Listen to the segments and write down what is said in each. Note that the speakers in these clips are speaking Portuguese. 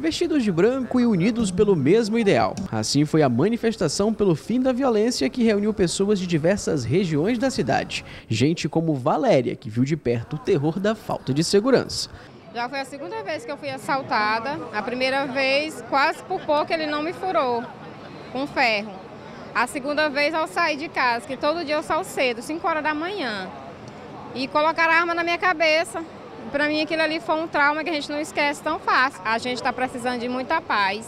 vestidos de branco e unidos pelo mesmo ideal. Assim foi a manifestação pelo fim da violência que reuniu pessoas de diversas regiões da cidade. Gente como Valéria, que viu de perto o terror da falta de segurança. Já foi a segunda vez que eu fui assaltada. A primeira vez, quase por pouco, ele não me furou com ferro. A segunda vez eu saí de casa, que todo dia eu saio cedo, 5 horas da manhã. E colocaram a arma na minha cabeça. Para mim aquilo ali foi um trauma que a gente não esquece tão fácil. A gente está precisando de muita paz.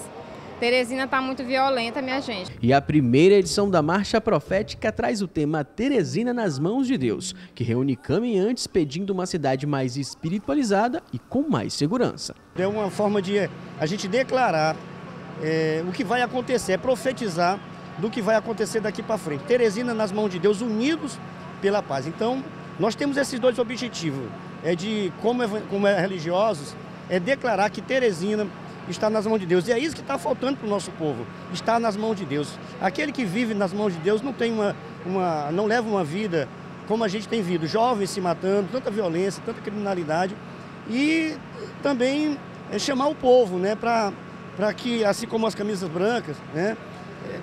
Teresina está muito violenta, minha gente. E a primeira edição da Marcha Profética traz o tema Teresina nas mãos de Deus, que reúne caminhantes pedindo uma cidade mais espiritualizada e com mais segurança. É uma forma de a gente declarar é, o que vai acontecer, é profetizar do que vai acontecer daqui para frente. Teresina nas mãos de Deus, unidos pela paz. Então, nós temos esses dois objetivos, é de, como, como é religiosos, é declarar que Teresina está nas mãos de Deus. E é isso que está faltando para o nosso povo, está nas mãos de Deus. Aquele que vive nas mãos de Deus não tem uma, uma, não leva uma vida como a gente tem visto, jovens se matando, tanta violência, tanta criminalidade. E também é chamar o povo, né, para que, assim como as camisas brancas, né, é,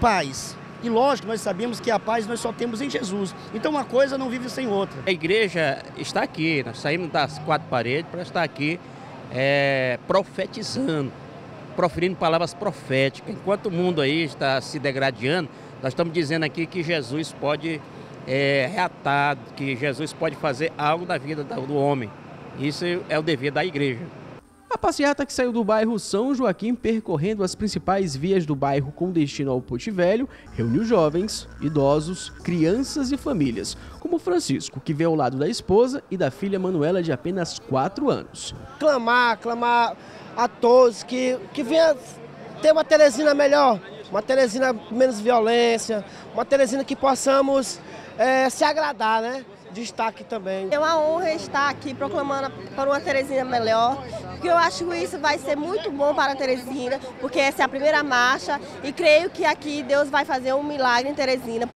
paz. E lógico, nós sabemos que a paz nós só temos em Jesus. Então uma coisa não vive sem outra. A igreja está aqui, nós saímos das quatro paredes para estar aqui é, profetizando, proferindo palavras proféticas. Enquanto o mundo aí está se degradando, nós estamos dizendo aqui que Jesus pode é, reatar, que Jesus pode fazer algo da vida do homem. Isso é o dever da igreja. A passeata que saiu do bairro São Joaquim percorrendo as principais vias do bairro com destino ao Pote Velho reuniu jovens, idosos, crianças e famílias, como Francisco, que veio ao lado da esposa e da filha Manuela de apenas 4 anos. Clamar, clamar a todos que, que venha ter uma Teresina melhor, uma Teresina com menos violência, uma Teresina que possamos é, se agradar, né? Destaque também. É uma honra estar aqui proclamando para uma Teresina melhor, porque eu acho que isso vai ser muito bom para a Teresina, porque essa é a primeira marcha e creio que aqui Deus vai fazer um milagre em Teresina.